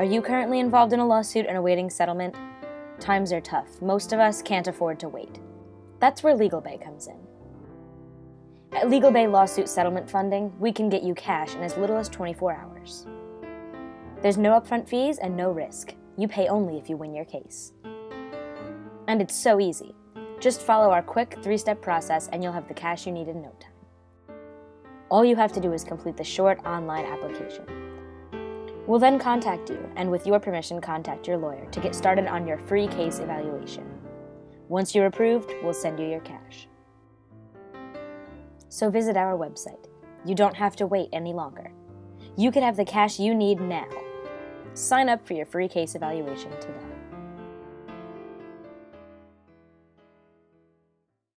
Are you currently involved in a lawsuit and awaiting settlement? Times are tough. Most of us can't afford to wait. That's where Legal Bay comes in. At Legal Bay Lawsuit Settlement Funding, we can get you cash in as little as 24 hours. There's no upfront fees and no risk. You pay only if you win your case. And it's so easy. Just follow our quick three step process and you'll have the cash you need in no time. All you have to do is complete the short online application. We'll then contact you, and with your permission, contact your lawyer to get started on your free case evaluation. Once you're approved, we'll send you your cash. So visit our website. You don't have to wait any longer. You can have the cash you need now. Sign up for your free case evaluation today.